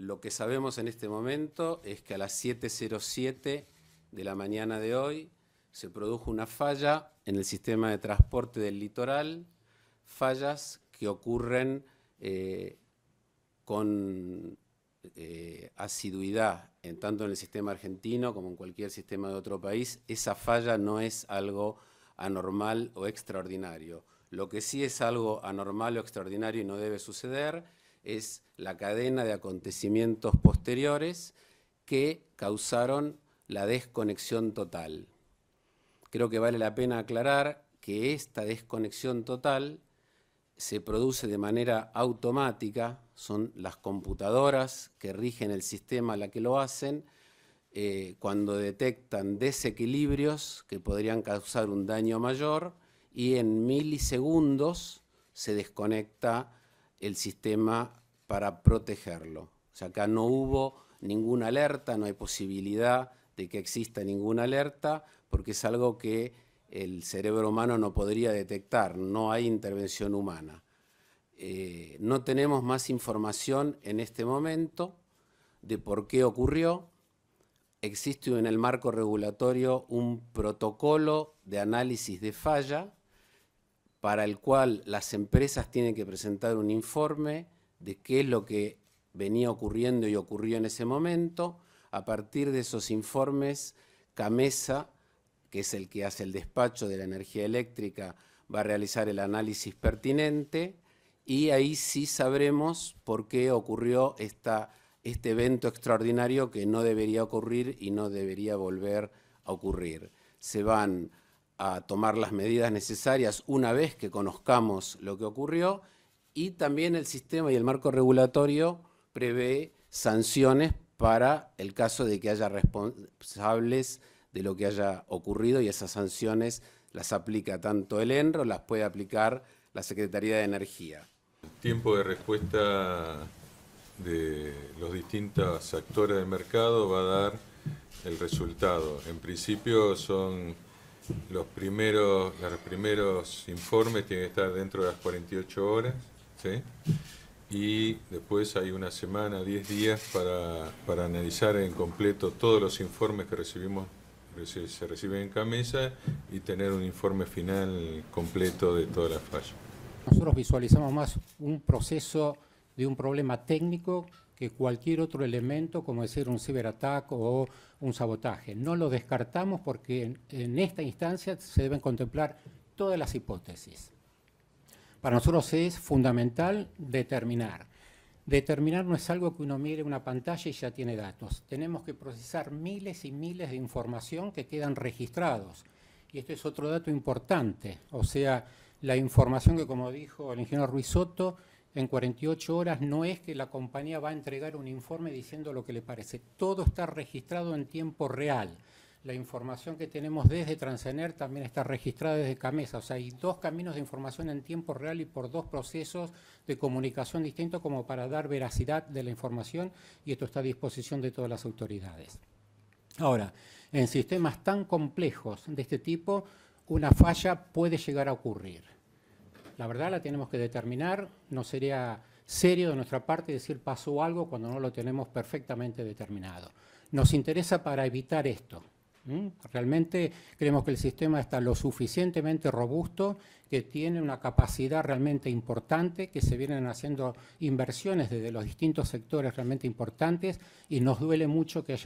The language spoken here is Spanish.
Lo que sabemos en este momento es que a las 7.07 de la mañana de hoy se produjo una falla en el sistema de transporte del litoral, fallas que ocurren eh, con eh, asiduidad, en tanto en el sistema argentino como en cualquier sistema de otro país, esa falla no es algo anormal o extraordinario. Lo que sí es algo anormal o extraordinario y no debe suceder es la cadena de acontecimientos posteriores que causaron la desconexión total. Creo que vale la pena aclarar que esta desconexión total se produce de manera automática, son las computadoras que rigen el sistema la que lo hacen, eh, cuando detectan desequilibrios que podrían causar un daño mayor y en milisegundos se desconecta el sistema para protegerlo. O sea, acá no hubo ninguna alerta, no hay posibilidad de que exista ninguna alerta, porque es algo que el cerebro humano no podría detectar, no hay intervención humana. Eh, no tenemos más información en este momento de por qué ocurrió. Existe en el marco regulatorio un protocolo de análisis de falla para el cual las empresas tienen que presentar un informe de qué es lo que venía ocurriendo y ocurrió en ese momento. A partir de esos informes, CAMESA, que es el que hace el despacho de la energía eléctrica, va a realizar el análisis pertinente y ahí sí sabremos por qué ocurrió este evento extraordinario que no debería ocurrir y no debería volver a ocurrir. Se van a tomar las medidas necesarias una vez que conozcamos lo que ocurrió y también el sistema y el marco regulatorio prevé sanciones para el caso de que haya responsables de lo que haya ocurrido y esas sanciones las aplica tanto el ENRO, las puede aplicar la Secretaría de Energía. El tiempo de respuesta de los distintos actores del mercado va a dar el resultado. En principio son los primeros, los primeros informes, tienen que estar dentro de las 48 horas, ¿sí? y después hay una semana, 10 días para, para analizar en completo todos los informes que recibimos se reciben en Camesa y tener un informe final completo de toda la falla. Nosotros visualizamos más un proceso de un problema técnico que cualquier otro elemento, como decir un ciberataque o un sabotaje. No lo descartamos porque en, esta instancia se deben contemplar todas las hipótesis. Para nosotros es fundamental determinar Determinar no es algo que uno mire una pantalla y ya tiene datos. Tenemos que procesar miles y miles de información que quedan registrados. Y esto es otro dato importante. O sea, la información que, como dijo el ingeniero Ruiz Soto, en 48 horas no es que la compañía va a entregar un informe diciendo lo que le parece. Todo está registrado en tiempo real. La información que tenemos desde Transener también está registrada desde Camesa. O sea, hay dos caminos de información en tiempo real y por dos procesos de comunicación distintos como para dar veracidad de la información y esto está a disposición de todas las autoridades. Ahora, en sistemas tan complejos de este tipo, una falla puede llegar a ocurrir. La verdad la tenemos que determinar, no sería serio de nuestra parte decir pasó algo cuando no lo tenemos perfectamente determinado. Nos interesa para evitar esto. Realmente creemos que el sistema está lo suficientemente robusto, que tiene una capacidad realmente importante, que se vienen haciendo inversiones desde los distintos sectores realmente importantes y nos duele mucho que haya